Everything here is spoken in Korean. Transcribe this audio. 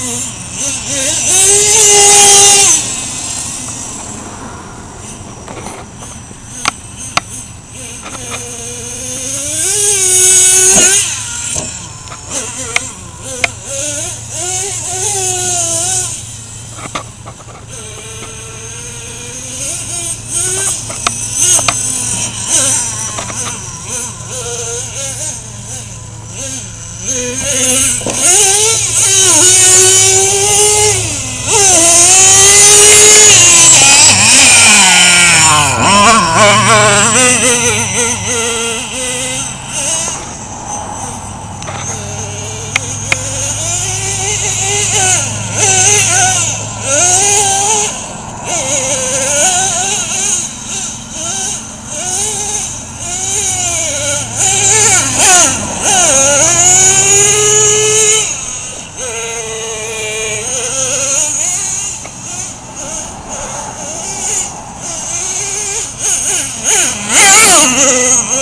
Yeah. yeah. Ah!